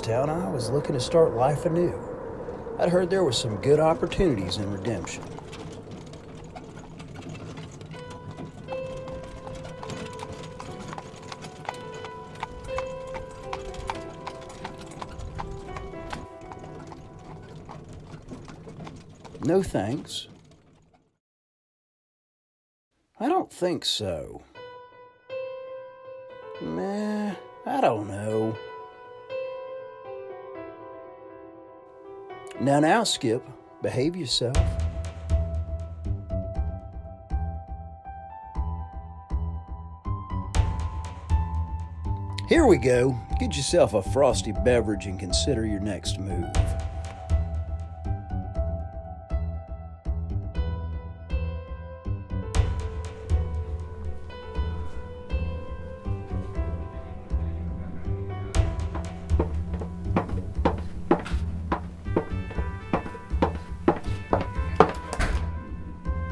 town, I was looking to start life anew. I'd heard there were some good opportunities in redemption. No thanks. I don't think so. Meh, I don't know. Now, now, Skip, behave yourself. Here we go. Get yourself a frosty beverage and consider your next move.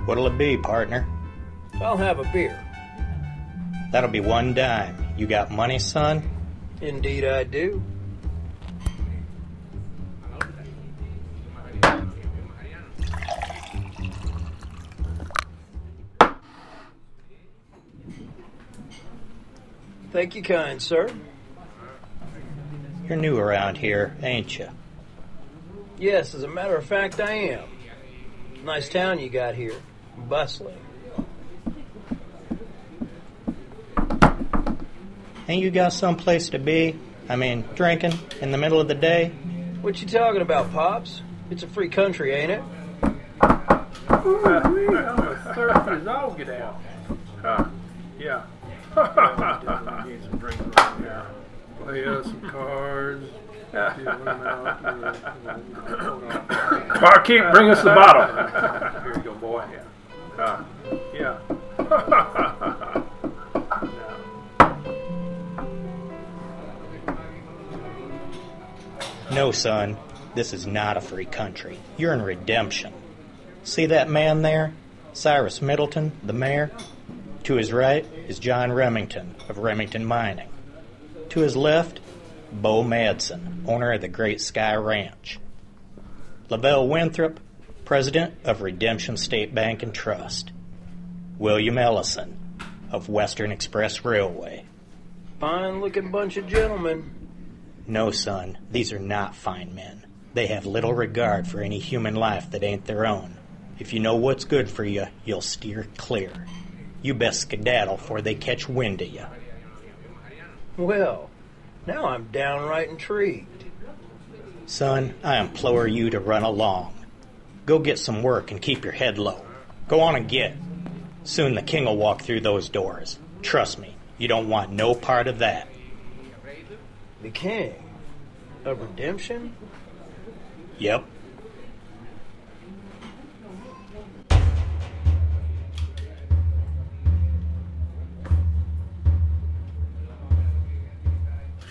What'll it be, partner? I'll have a beer. That'll be one dime. You got money, son? Indeed, I do. Thank you, kind sir. You're new around here, ain't you? Yes, as a matter of fact, I am. Nice town you got here. Bustling. Ain't you got someplace to be? I mean, drinking in the middle of the day? What you talking about, Pops? It's a free country, ain't it? thirsty as all get out. Huh. Yeah. Need some drinks around here. Play us some cards. Barkeep, bring us the bottle. Yeah. No, son. This is not a free country. You're in redemption. See that man there? Cyrus Middleton, the mayor? To his right is John Remington of Remington Mining. To his left, Bo Madsen, owner of the Great Sky Ranch. Lavelle Winthrop, president of Redemption State Bank and Trust. William Ellison of Western Express Railway. Fine looking bunch of gentlemen. No, son, these are not fine men. They have little regard for any human life that ain't their own. If you know what's good for you, you'll steer clear. You best skedaddle before they catch wind of you. Well, now I'm downright intrigued. Son, I implore you to run along. Go get some work and keep your head low. Go on and get. Soon the king will walk through those doors. Trust me, you don't want no part of that. The king? Of redemption? Yep.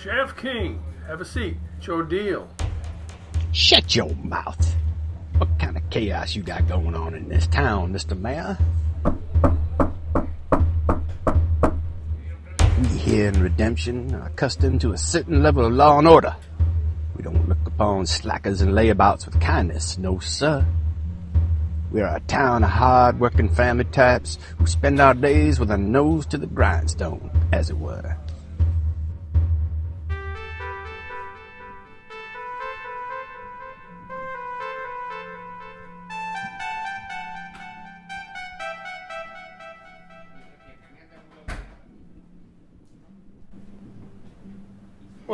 Sheriff King, have a seat. It's your deal. Shut your mouth. Chaos you got going on in this town, Mr. Mayor? We here in Redemption are accustomed to a certain level of law and order. We don't look upon slackers and layabouts with kindness, no sir. We are a town of hard-working family types who spend our days with a nose to the grindstone, as it were.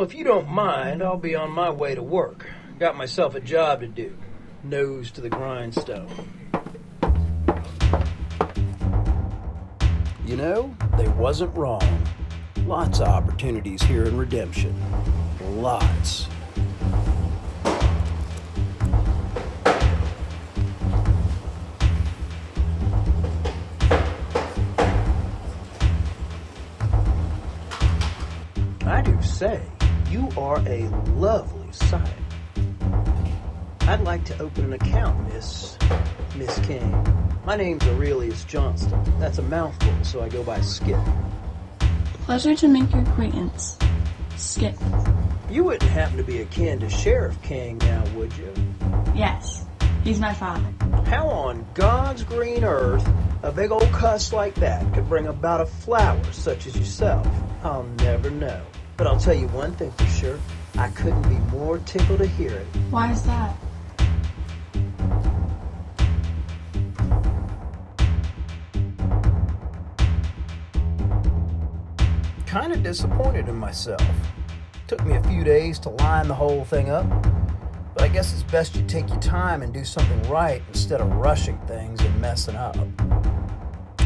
Well, if you don't mind, I'll be on my way to work. Got myself a job to do. Nose to the grindstone. You know, they wasn't wrong. Lots of opportunities here in Redemption. Lots. I do say, you are a lovely sight. I'd like to open an account, Miss Miss King. My name's Aurelius Johnston. That's a mouthful, so I go by Skip. Pleasure to make your acquaintance. Skip. You wouldn't happen to be akin to Sheriff King now, would you? Yes, he's my father. How on God's green earth a big old cuss like that could bring about a flower such as yourself? I'll never know. But I'll tell you one thing for sure. I couldn't be more tickled to hear it. Why is that? Kind of disappointed in myself. Took me a few days to line the whole thing up. But I guess it's best you take your time and do something right instead of rushing things and messing up.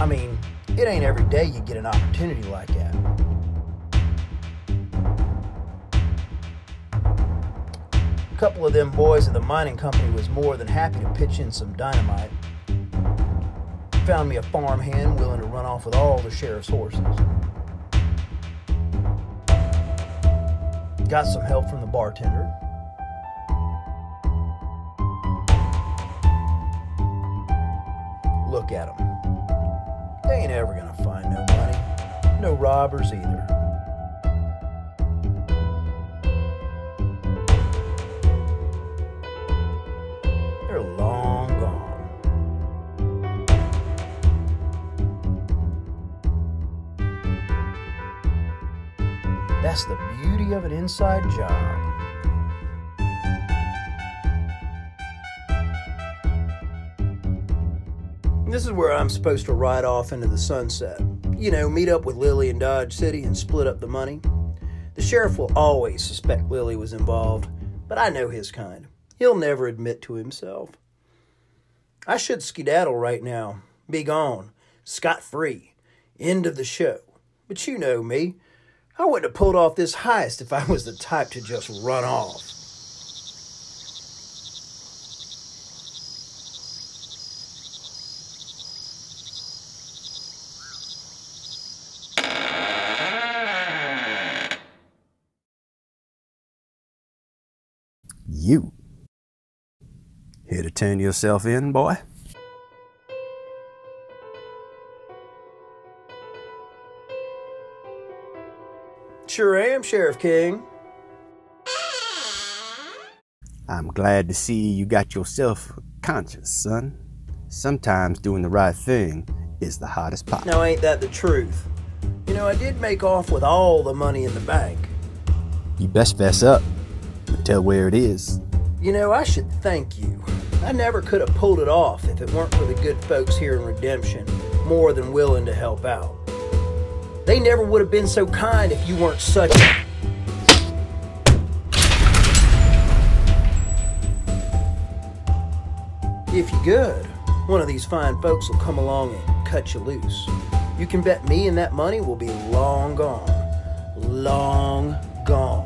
I mean, it ain't every day you get an opportunity like that. A couple of them boys at the mining company was more than happy to pitch in some dynamite. Found me a farmhand willing to run off with all the sheriff's horses. Got some help from the bartender. Look at them. They ain't ever gonna find no money. No robbers either. That's the beauty of an inside job. This is where I'm supposed to ride off into the sunset. You know, meet up with Lily in Dodge City and split up the money. The sheriff will always suspect Lily was involved, but I know his kind. He'll never admit to himself. I should skedaddle right now. Be gone. Scot free. End of the show. But you know me. I wouldn't have pulled off this heist if I was the type to just run off. You. Here to turn yourself in, boy? Sure am, Sheriff King. I'm glad to see you got yourself a conscience, son. Sometimes doing the right thing is the hardest part. Now, ain't that the truth? You know, I did make off with all the money in the bank. You best fess up and tell where it is. You know, I should thank you. I never could have pulled it off if it weren't for the good folks here in Redemption, more than willing to help out. They never would have been so kind if you weren't such a. If you're good, one of these fine folks will come along and cut you loose. You can bet me and that money will be long gone. Long gone.